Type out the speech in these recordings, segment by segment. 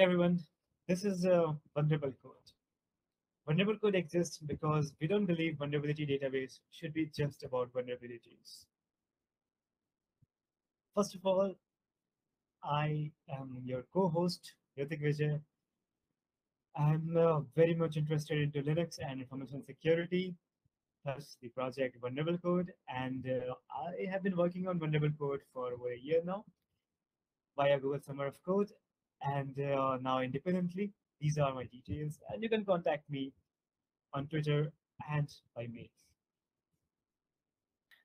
everyone, this is a vulnerable code. Vulnerable code exists because we don't believe vulnerability database should be just about vulnerabilities. First of all, I am your co-host, Hritik Vijay. I'm uh, very much interested into Linux and information security, plus the project Vulnerable Code, and uh, I have been working on Vulnerable Code for over a year now via Google Summer of Code, and uh, now independently. These are my details, and you can contact me on Twitter and by mail.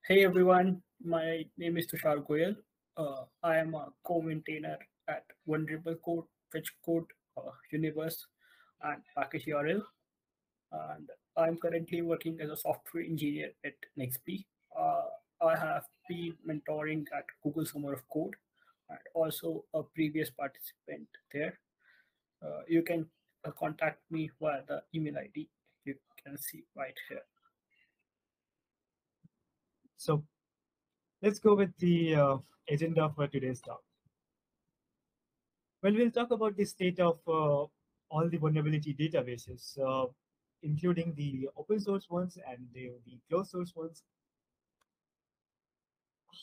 Hey everyone, my name is Tushar Goel. Uh, I am a co-maintainer at Vulnerable Code, Fetch Code, uh, univers, and Package URL. And I'm currently working as a software engineer at nexB. Uh, I have been mentoring at Google Summer of Code and also a previous participant there. Uh, you can uh, contact me via the email ID you can see right here. So let's go with the uh, agenda for today's talk. Well, we'll talk about the state of uh, all the vulnerability databases, uh, including the open source ones and the, the closed source ones.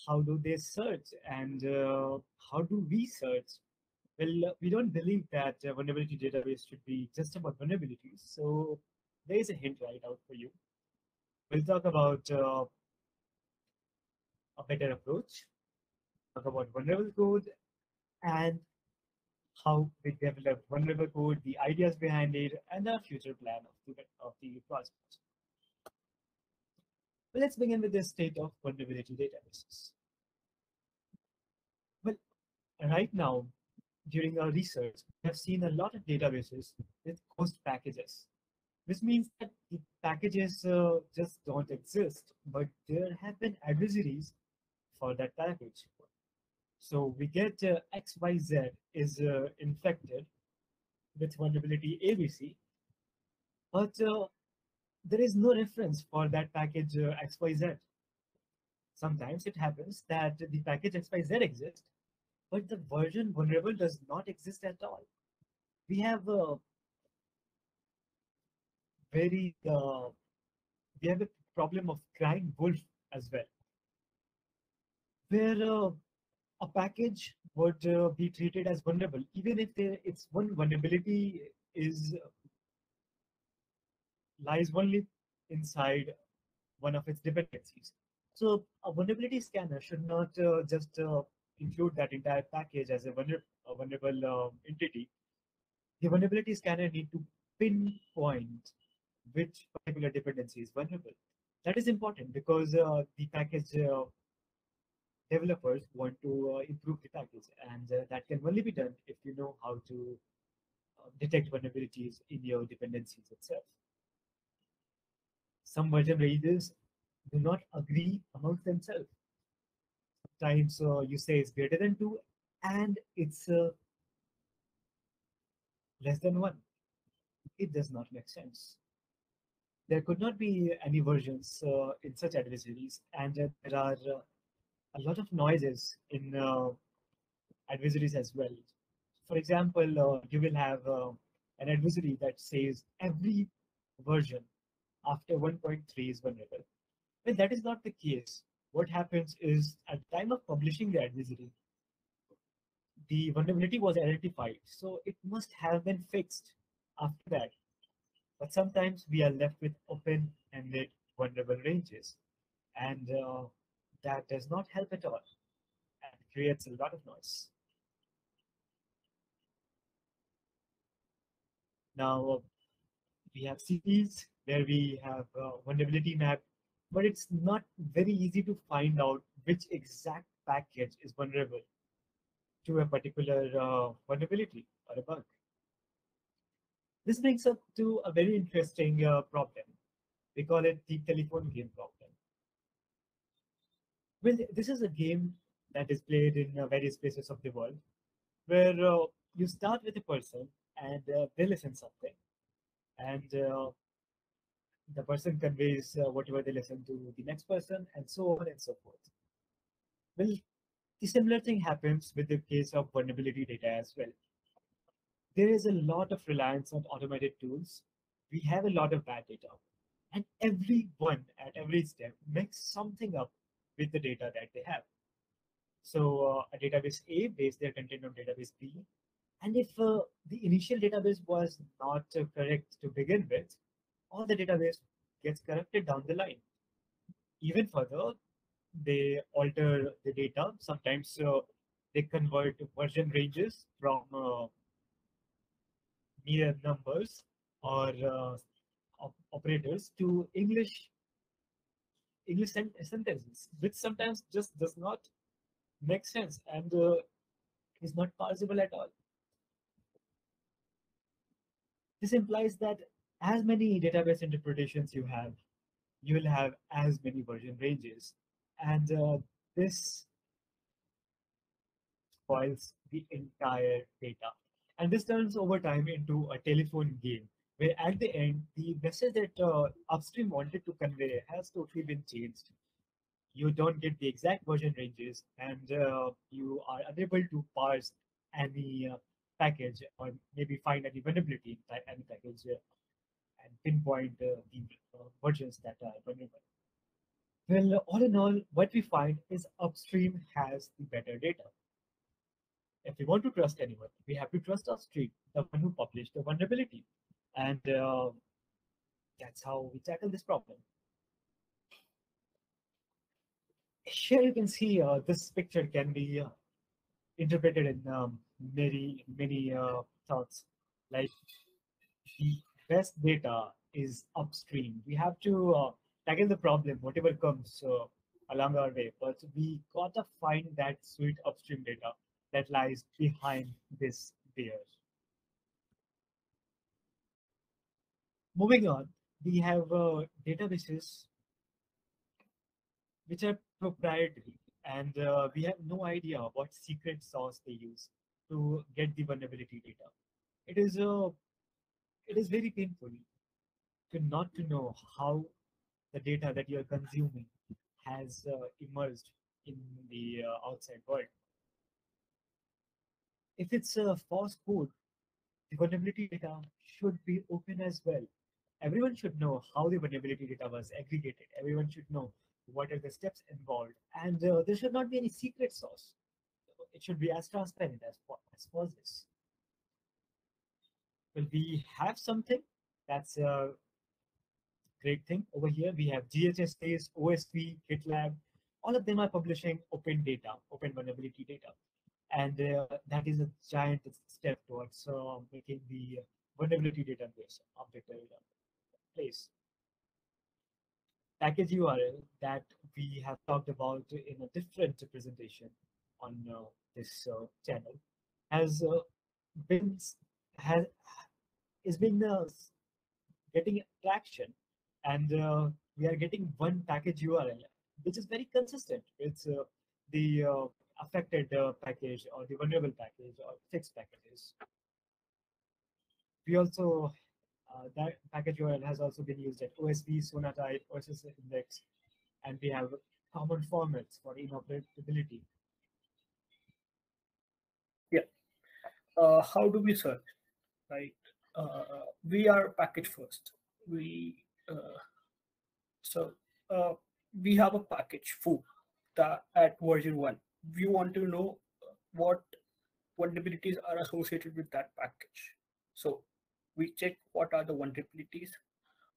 How do they search and uh, how do we search? Well, we don't believe that vulnerability database should be just about vulnerabilities. So there is a hint right out for you. We'll talk about uh, a better approach, talk about vulnerable code, and how we develop vulnerable code, the ideas behind it, and the future plan of the, of the project. Well, let's begin with the state of vulnerability databases. Well, right now, during our research, we have seen a lot of databases with ghost packages. This means that the packages uh, just don't exist, but there have been adversaries for that package. So we get uh, XYZ is uh, infected with vulnerability ABC, but uh, there is no reference for that package uh, XYZ. Sometimes it happens that the package XYZ exists, but the version vulnerable does not exist at all. We have uh, very uh, we have a problem of crying wolf as well where uh, a package would uh, be treated as vulnerable even if there, its one vulnerability is lies only inside one of its dependencies so a vulnerability scanner should not uh, just uh, include that entire package as a, vulner a vulnerable uh, entity the vulnerability scanner need to pinpoint which particular dependency is vulnerable. That is important because uh, the package uh, developers want to uh, improve the package and that can only be done if you know how to detect vulnerabilities in your dependencies itself. Some version raises do not agree amongst themselves. Sometimes uh, you say it's greater than two and it's less than one. It does not make sense there could not be any versions uh, in such adversaries, and uh, there are uh, a lot of noises in uh, adversaries as well. For example, uh, you will have uh, an adversary that says every version after 1.3 is vulnerable. When that is not the case, what happens is at the time of publishing the advisory, the vulnerability was identified, so it must have been fixed after that but sometimes we are left with open-ended vulnerable ranges. And uh, that does not help at all and creates a lot of noise. Now, we have cities where we have vulnerability map, but it's not very easy to find out which exact package is vulnerable to a particular uh, vulnerability or a bug. This brings up to a very interesting uh, problem. We call it the telephone game problem. Well, this is a game that is played in uh, various places of the world, where uh, you start with a person and uh, they listen something, and uh, the person conveys uh, whatever they listen to the next person, and so on and so forth. Well, the similar thing happens with the case of vulnerability data as well there is a lot of reliance on automated tools. We have a lot of bad data. And everyone at every step makes something up with the data that they have. So uh, a database A based their content on database B. And if uh, the initial database was not uh, correct to begin with, all the database gets corrupted down the line. Even further, they alter the data. Sometimes uh, they convert version ranges from uh, mere numbers or uh, op operators to English English sen sentences, which sometimes just does not make sense and uh, is not possible at all. This implies that as many database interpretations you have, you will have as many version ranges. And uh, this spoils the entire data. And this turns over time into a telephone game, where at the end, the message that uh, upstream wanted to convey has totally been changed. You don't get the exact version ranges, and uh, you are unable to parse any uh, package or maybe find any vulnerability in any package uh, and pinpoint uh, the uh, versions that are vulnerable. Well, all in all, what we find is upstream has the better data. If we want to trust anyone, we have to trust upstream, the one who published the vulnerability. And uh, that's how we tackle this problem. Here you can see uh, this picture can be uh, interpreted in um, many, many uh, thoughts. Like best data is upstream. We have to uh, tackle the problem, whatever comes uh, along our way, but we gotta find that sweet upstream data that lies behind this beer. Moving on, we have uh, databases which are proprietary and uh, we have no idea what secret sauce they use to get the vulnerability data. It is uh, it is very painful to not to know how the data that you're consuming has uh, emerged in the uh, outside world. If it's a FOSS code, the vulnerability data should be open as well. Everyone should know how the vulnerability data was aggregated. Everyone should know what are the steps involved. And uh, there should not be any secret sauce. It should be as transparent as, as possible. Well, we have something that's a great thing over here. We have GHSAs, OSV, GitLab, all of them are publishing open data, open vulnerability data. And uh, that is a giant step towards uh, making the vulnerability database of data place package URL that we have talked about in a different presentation on uh, this uh, channel has uh, been has is been uh, getting traction and uh, we are getting one package URL which is very consistent It's uh, the affected package or the vulnerable package or fixed packages. We also uh, that package URL has also been used at OSV, Sonatype, OSS index, and we have common formats for interoperability. Yeah. Uh, how do we search? Right. Uh, we are package first. We uh, so uh, we have a package foo that at version one. We want to know what vulnerabilities are associated with that package. So we check what are the vulnerabilities,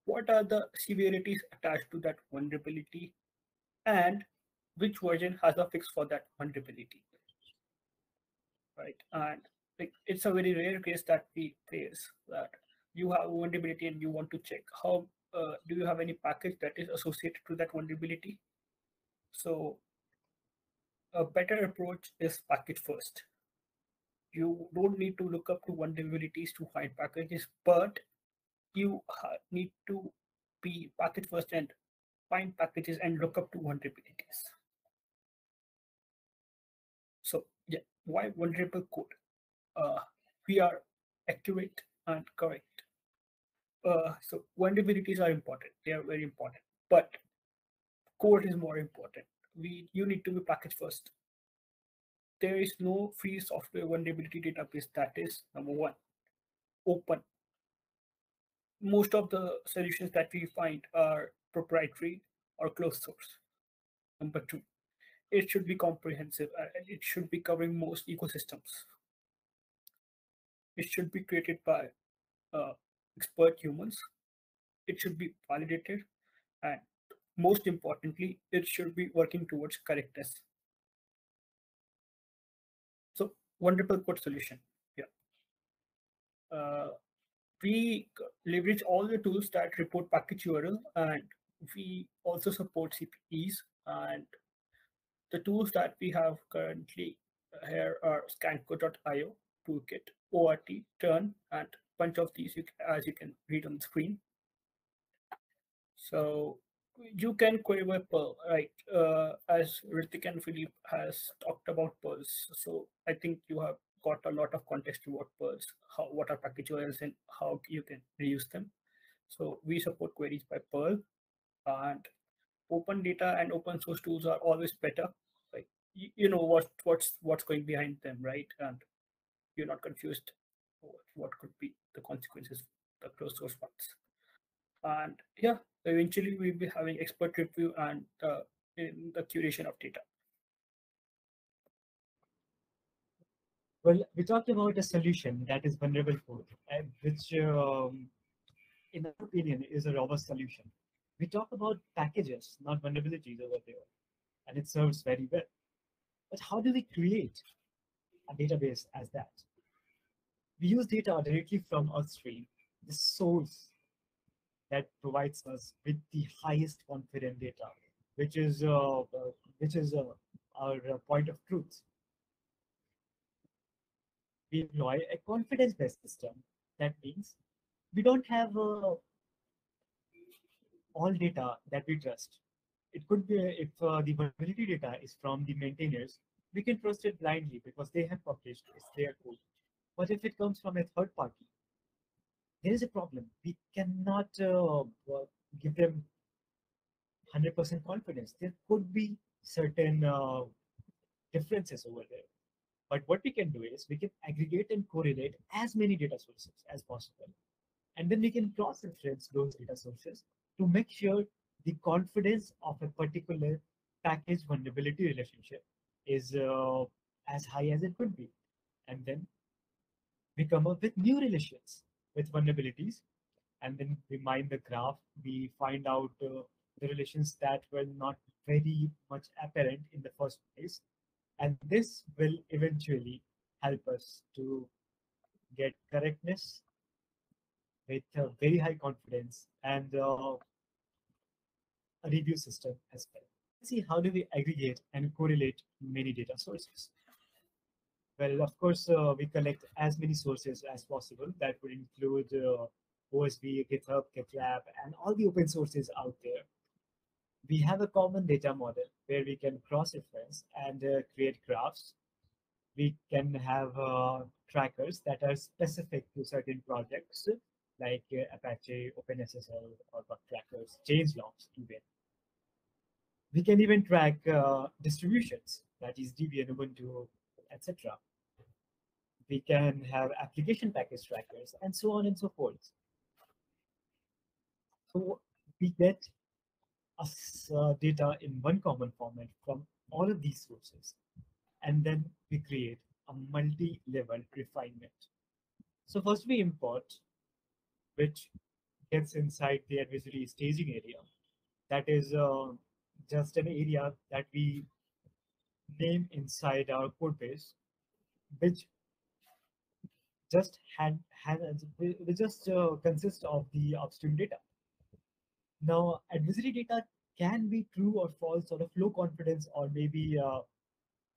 what are the severities attached to that vulnerability, and which version has a fix for that vulnerability. Right, and like, it's a very rare case that we face that you have vulnerability and you want to check how uh, do you have any package that is associated to that vulnerability. So a better approach is package first you don't need to look up to vulnerabilities to find packages, but you need to be package first and find packages and look up to vulnerabilities. So yeah, why vulnerable code? Uh, we are accurate and correct. Uh, so vulnerabilities are important. They are very important, but code is more important. We you need to be package first there is no free software vulnerability database that is number one open. Most of the solutions that we find are proprietary or closed source. Number two, it should be comprehensive it should be covering most ecosystems. It should be created by uh, expert humans. It should be validated and most importantly, it should be working towards correctness. So triple code solution. Yeah. Uh, we leverage all the tools that report package URL and we also support CPEs and the tools that we have currently here are scancode.io, Toolkit, ORT, Turn, and bunch of these you, as you can read on the screen. So you can query by purl, right? Uh, as Hritik and Philippe has talked about purls. So I think you have got a lot of context to what purls, how what are package URLs and how you can reuse them. So we support queries by purl and open data and open source tools are always better. Like you, you know what what's what's going behind them, right? And you're not confused what, could be the consequences the closed source ones. And yeah, eventually we'll be having expert review and uh, in the curation of data. Well, we talked about a solution that is vulnerable code, which, um, in our opinion, is a robust solution. We talk about packages, not vulnerabilities over there, and it serves very well. But how do we create a database as that? We use data directly from upstream, the source that provides us with the highest confident data, which is uh, which is uh, our uh, point of truth. We employ a confidence-based system. That means we don't have uh, all data that we trust. It could be if uh, the vulnerability data is from the maintainers, we can trust it blindly because they have published it's their code. But if it comes from a third party, there is a problem. We cannot uh, give them 100% confidence. There could be certain uh, differences over there. But what we can do is we can aggregate and correlate as many data sources as possible. And then we can cross-reference those data sources to make sure the confidence of a particular package vulnerability relationship is uh, as high as it could be. And then we come up with new relations with vulnerabilities. And then we mine the graph, we find out uh, the relations that were not very much apparent in the first place. And this will eventually help us to get correctness with a very high confidence and uh, a review system as well. See how do we aggregate and correlate many data sources. Well, of course, uh, we collect as many sources as possible. That would include uh, OSV, GitHub, GitLab, and all the open sources out there. We have a common data model where we can cross-reference and uh, create graphs. We can have uh, trackers that are specific to certain projects like uh, Apache, OpenSSL, or bug trackers, change logs even. We can even track uh, distributions, that is Debian, Ubuntu, etc. We can have application package trackers and so on and so forth. So we get us uh, data in one common format from all of these sources. And then we create a multi-level refinement. So first we import, which gets inside the advisory staging area. That is uh, just an area that we name inside our code base, which just had, had which just uh, consists of the upstream data. Now, adversary data can be true or false, sort of low confidence, or maybe uh,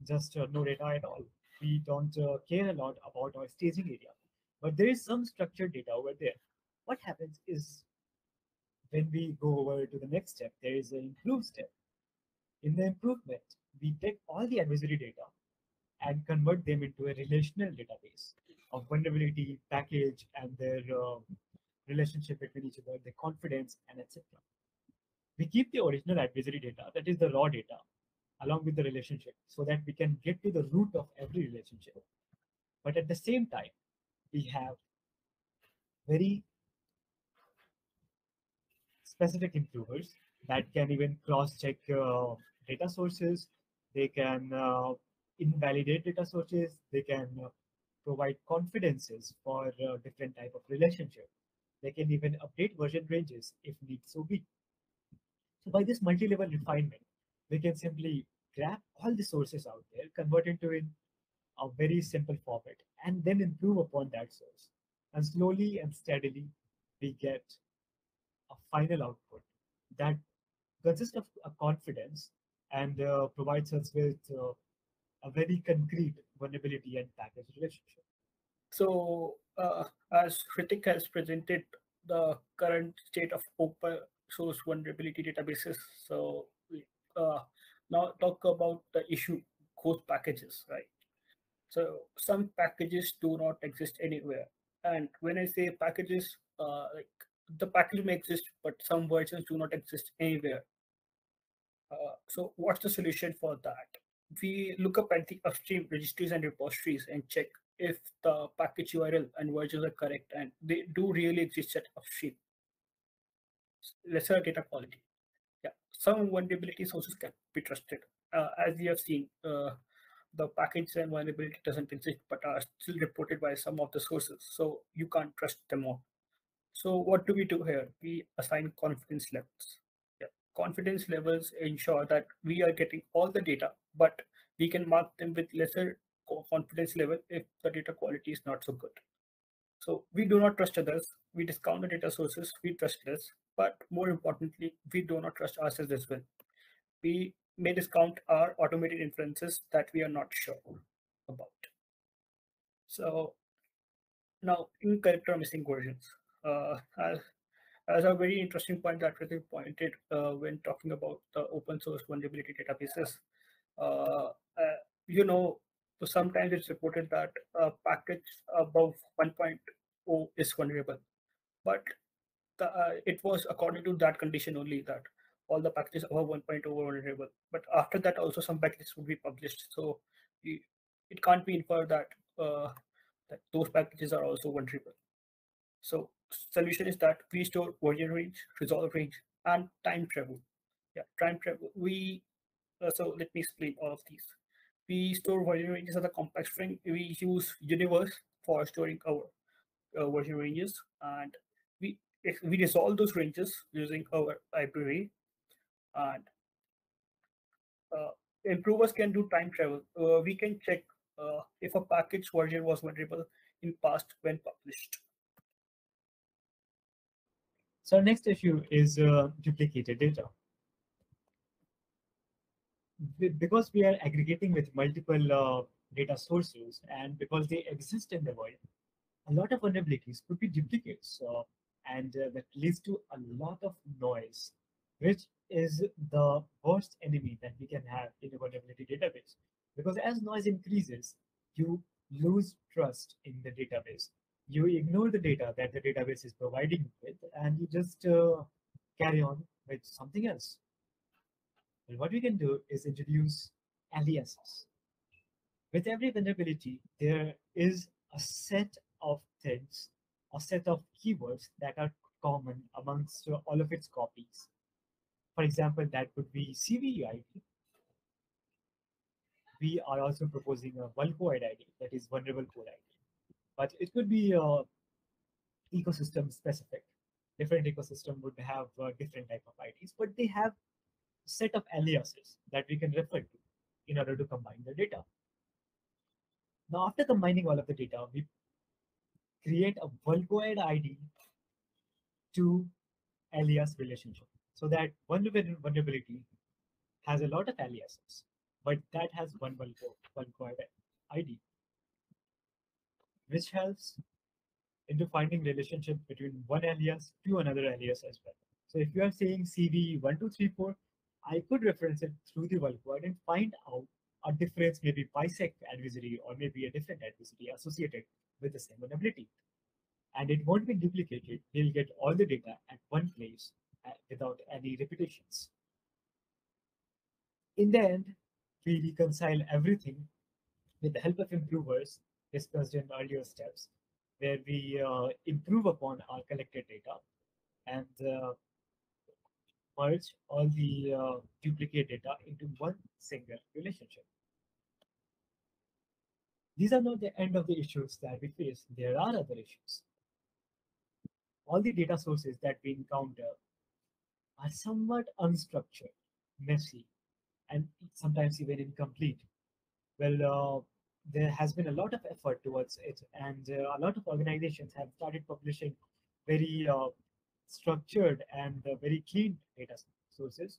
just uh, no data at all. We don't uh, care a lot about our staging area, but there is some structured data over there. What happens is when we go over to the next step, there is an improve step. In the improvement, we take all the advisory data and convert them into a relational database of vulnerability, package, and their uh, relationship between each other, their confidence, and etc. We keep the original advisory data, that is the raw data, along with the relationship, so that we can get to the root of every relationship. But at the same time, we have very specific improvers that can even cross-check data sources. They can uh, invalidate data sources. They can uh, provide confidences for uh, different type of relationship. They can even update version ranges if need so be. So by this multi-level refinement, we can simply grab all the sources out there, convert into in a very simple format, and then improve upon that source. And slowly and steadily, we get a final output that consists of a confidence and uh, provides us with uh, a very concrete vulnerability and package relationship. So, uh, as Hritik has presented the current state of open source vulnerability databases, so uh, now talk about the issue ghost packages, right? So some packages do not exist anywhere. And when I say packages, uh, like the package may exist, but some versions do not exist anywhere. Uh, so what's the solution for that? We look up at the upstream registries and repositories and check if the package URL and versions are correct and they do really exist at upstream. Lesser data quality. Yeah, some vulnerability sources can be trusted. Uh, as we have seen, uh, the package and vulnerability doesn't exist but are still reported by some of the sources. So you can't trust them all. So what do we do here? We assign confidence levels. Confidence levels ensure that we are getting all the data, but we can mark them with lesser confidence level if the data quality is not so good. So we do not trust others. We discount the data sources. We trust less. But more importantly, we do not trust ourselves as well. We may discount our automated inferences that we are not sure about. So now in character missing versions, uh, as, as a very interesting point that Hritik pointed uh, when talking about the open source vulnerability databases, uh, uh you know, sometimes it's reported that a package above 1.0 is vulnerable, but the, uh, it was according to that condition only that all the packages above 1.0 were vulnerable. But after that, also some packages would be published. So it can't be inferred that uh, that those packages are also vulnerable. So solution is that we store version range, resolve range, and time travel. Yeah, time travel. We uh, so let me explain all of these. We store version ranges as a complex string. We use univers for storing our uh, version ranges, and we we resolve those ranges using our library and uh, improvers can do time travel. Uh, we can check uh, if a package version was vulnerable in past when published. So next issue is uh, duplicated data. Because we are aggregating with multiple uh, data sources and because they exist in the world, a lot of vulnerabilities could be duplicates. and uh, that leads to a lot of noise which is the worst enemy that we can have in a vulnerability database. Because as noise increases, you lose trust in the database. You ignore the data that the database is providing with, and you just uh, carry on with something else. What we can do is introduce aliases. With every vulnerability, there is a set of things, a set of keywords that are common amongst all of its copies. For example, that could be CVE We are also proposing a vulcoid ID, that is vulnerable code ID. But it could be uh, ecosystem specific. Different ecosystem would have uh, different type of IDs, but they have set of aliases that we can refer to in order to combine the data. Now, after combining all of the data, we create a vulcoid ID to alias relationship. So that vulnerability has a lot of aliases, but that has one vulnerability ID, which helps into finding relationship between one alias to another alias as well. So if you are saying CV1234, I could reference it through the vulcoid and find out a difference, maybe bisect adversary or maybe a different adversary associated with the same vulnerability. And it won't be duplicated. We'll get all the data at one place uh, without any repetitions. In the end, we reconcile everything with the help of improvers discussed in earlier steps where we uh, improve upon our collected data and uh, merge all the uh, duplicate data into one single relationship. These are not the end of the issues that we face. There are other issues. All the data sources that we encounter are somewhat unstructured, messy, and sometimes even incomplete. Well, uh, there has been a lot of effort towards it, and a lot of organizations have started publishing very uh, structured and uh, very clean data sources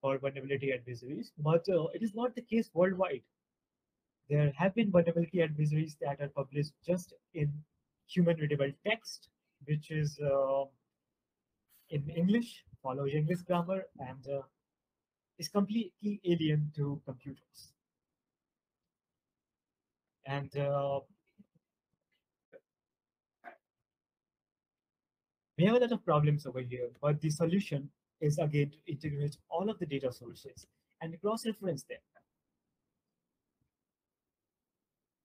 for vulnerability advisories, but uh, it is not the case worldwide. There have been vulnerability advisories that are published just in human readable text, which is uh, in English, follows English grammar, and uh, is completely alien to computers. And uh, we have a lot of problems over here, but the solution is again to integrate all of the data sources and cross-reference them.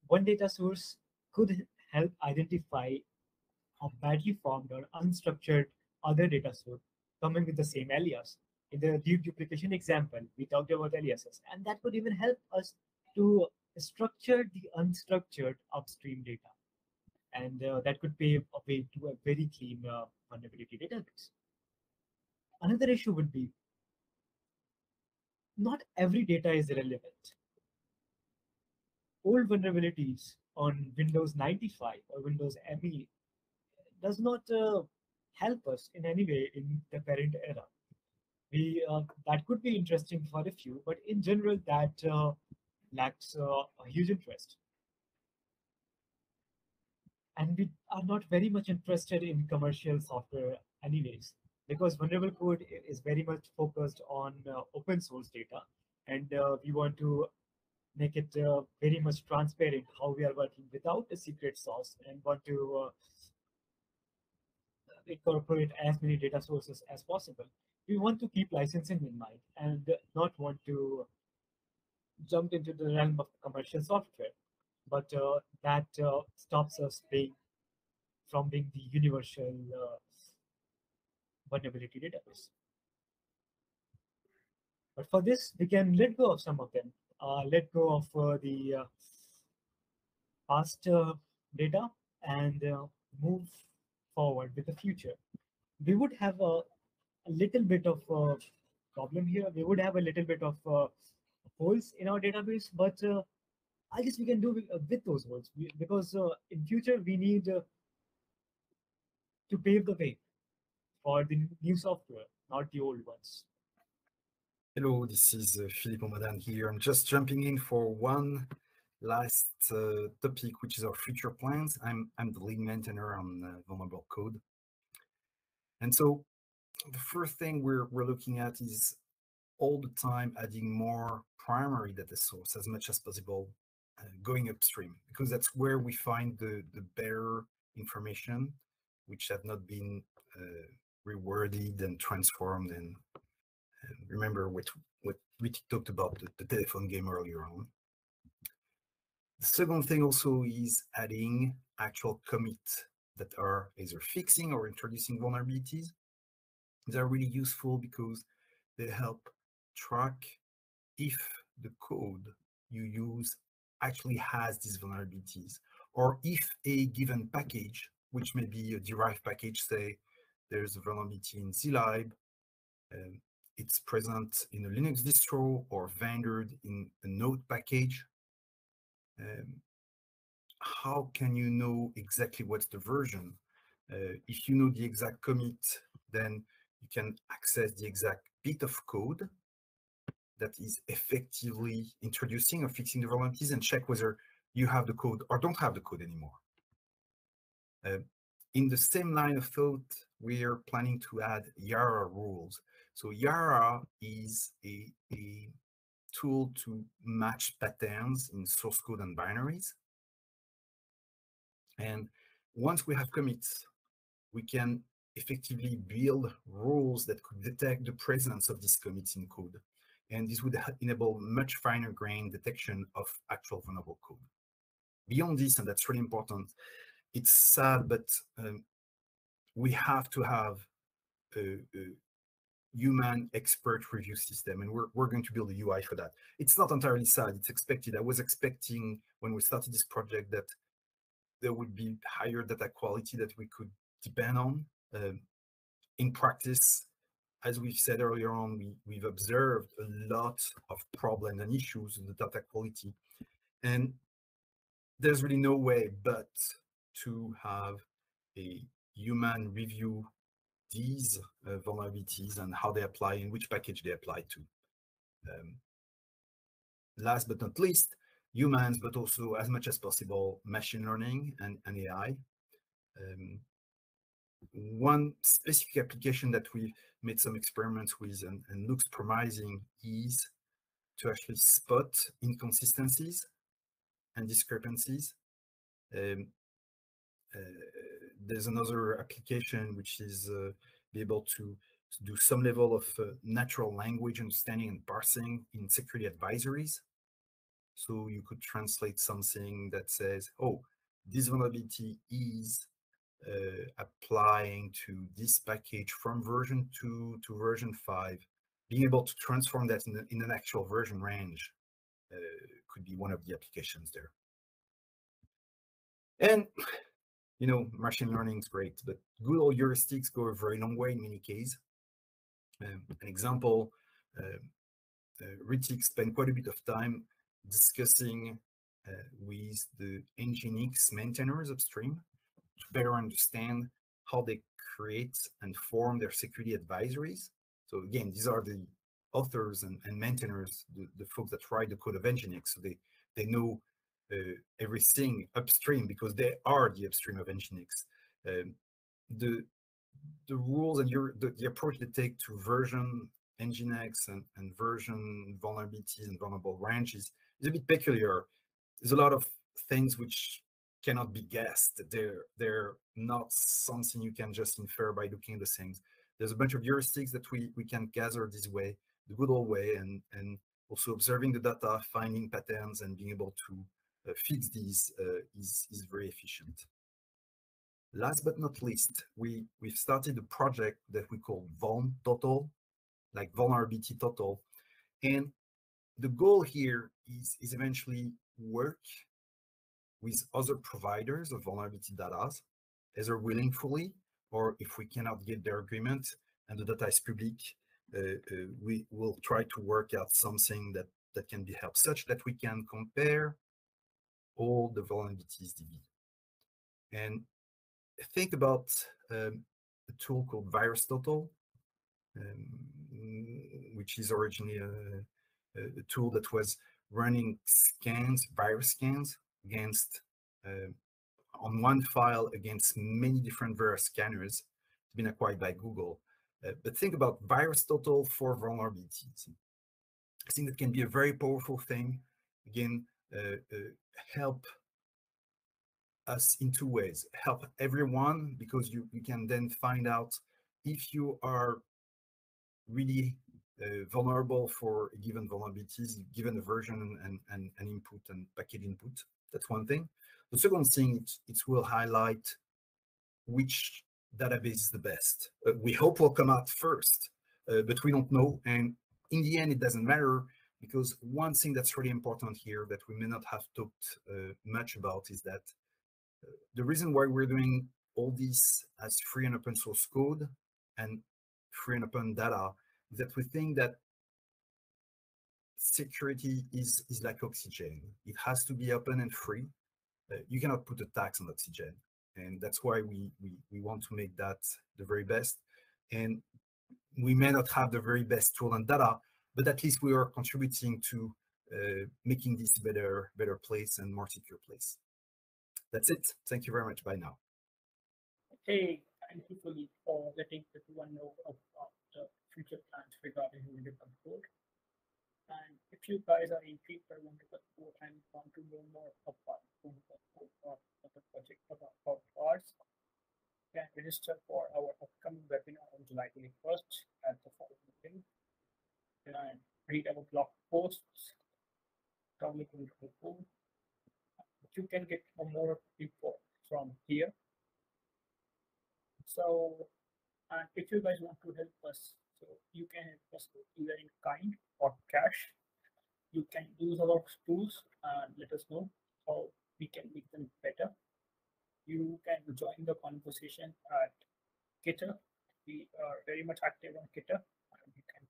One data source could help identify a badly formed or unstructured other data source coming with the same alias. In the duplication example, we talked about aliases, and that could even help us to structure the unstructured upstream data. And uh, that could pave a way to a very clean uh, vulnerability database. Another issue would be not every data is relevant. Old vulnerabilities on Windows 95 or Windows ME does not uh, help us in any way in the current era. We uh, that could be interesting for a few, but in general, that uh, lacks uh, a huge interest. And we are not very much interested in commercial software, anyways because vulnerable code is very much focused on uh, open source data and uh, we want to make it uh, very much transparent how we are working without a secret sauce and want to uh, incorporate as many data sources as possible. We want to keep licensing in mind and not want to jump into the realm of commercial software, but uh, that uh, stops us being from being the universal vulnerability database. But for this, we can let go of some of them. Uh, let go of uh, the uh, past uh, data and uh, move forward with the future. We would have a, a little bit of problem here. We would have a little bit of uh, holes in our database, but I guess we can do with, with those holes because in future we need to pave the way for the new software, not the old ones. Hello, this is uh, Philippe here. I'm just jumping in for one last uh, topic, which is our future plans. I'm, I'm the lead maintainer on uh, vulnerable code. And so the first thing we're, we're looking at is all the time adding more primary data source as much as possible uh, going upstream, because that's where we find the, the better information, which have not been uh, reworded and transformed and, and remember what what we talked about the, the telephone game earlier on. The second thing also is adding actual commits that are either fixing or introducing vulnerabilities. They're really useful because they help track if the code you use actually has these vulnerabilities, or if a given package, which may be a derived package, say there's a vulnerability in zlib. Um, it's present in a Linux distro or vendored in a node package. Um, how can you know exactly what's the version? Uh, if you know the exact commit, then you can access the exact bit of code that is effectively introducing or fixing the vulnerabilities and check whether you have the code or don't have the code anymore. Uh, in the same line of thought, we are planning to add Yara rules. So Yara is a, a tool to match patterns in source code and binaries. And once we have commits, we can effectively build rules that could detect the presence of these commits in code. And this would enable much finer grain detection of actual vulnerable code. Beyond this, and that's really important, it's sad, but um, we have to have a, a, human expert review system, and we're, we're going to build a UI for that. It's not entirely sad, it's expected. I was expecting when we started this project that there would be higher data quality that we could depend on. Um, in practice, as we've said earlier on, we, we've observed a lot of problems and issues in the data quality. And there's really no way but to have a human review these uh, vulnerabilities and how they apply and which package they apply to. Um, last but not least, humans, but also as much as possible, machine learning and, and AI. Um, one specific application that we made some experiments with and, and, looks promising is to actually spot inconsistencies and discrepancies. Um, uh, there's another application which is uh, be able to, to, do some level of uh, natural language understanding and parsing in security advisories. So you could translate something that says, oh, this vulnerability is uh, applying to this package from version 2 to version 5. Being able to transform that in, in an actual version range uh, could be one of the applications there. And you know, machine learning is great, but good old heuristics go a very long way in many cases. Um, an example, uh, uh, Hritik spent quite a bit of time discussing uh, with the Nginx maintainers upstream to better understand how they create and form their security advisories. So again, these are the authors and, and maintainers, the, the folks that write the code of Nginx. So they, they know uh, everything upstream because they are the upstream of Nginx. Um, the the rules and your the, the, approach they take to version Nginx and, and version vulnerabilities and vulnerable ranges is a bit peculiar. There's a lot of things which cannot be guessed. They're they're not something you can just infer by looking at the things. There's a bunch of heuristics that we we can gather this way, the good old way, and and also observing the data, finding patterns, and being able to uh, fix these uh, is, is very efficient. Last but not least, we, we've started a project that we call Vuln Total, like vulnerability total. And the goal here is, is eventually work with other providers of vulnerability data, either willingly or if we cannot get their agreement and the data is public, uh, uh, we will try to work out something that, that can be helped such that we can compare all the vulnerabilities DB. And think about um, a tool called VirusTotal, um, which is originally a, a, tool that was running scans, virus scans against uh, on one file against many different virus scanners. Been acquired by Google. Uh, but think about VirusTotal for vulnerabilities. I think that can be a very powerful thing. Again, uh, uh, help us in two ways help everyone because you, you can then find out if you are really vulnerable for given vulnerabilities given version and, and, and input and packet input. That's one thing. The second thing it, it will highlight which database is the best. Uh, we hope will come out first uh, but we don't know and in the end it doesn't matter because one thing that's really important here that we may not have talked uh, much about is that uh, the reason why we're doing all this as free and open source code and free and open data that we think that security is is like oxygen it has to be open and free uh, you cannot put a tax on oxygen and that's why we, we we want to make that the very best and we may not have the very best tool and data but at least we are contributing to uh, making this better, better place and more secure place. That's it. Thank you very much. Bye now. Hey, thank you for, letting everyone know about the future plans regarding Vulnerable Code. And if you guys are intrigued by Vulnerable Code and want to know more about Vulnerable Code or other project about ours, can register for our upcoming webinar on July 21st at the following link and read our blog posts, download You can get more info from here. So, and if you guys want to help us, so you can help either in kind or cash. You can use our tools and let us know how we can make them better. You can join the conversation at Gitter. We are very much active on Gitter. And you can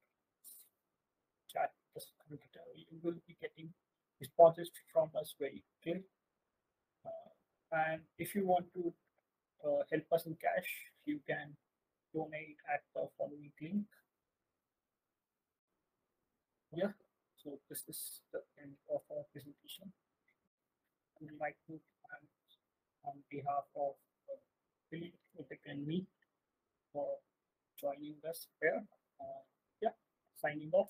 chat us on Gitter. You will be getting responses from us very quickly. Uh, and if you want to uh, help us in cash, you can donate at the following link. Yeah, so this is the end of our presentation. I would like to thank on behalf of Philip, and me for joining us here. Uh, yeah, signing off.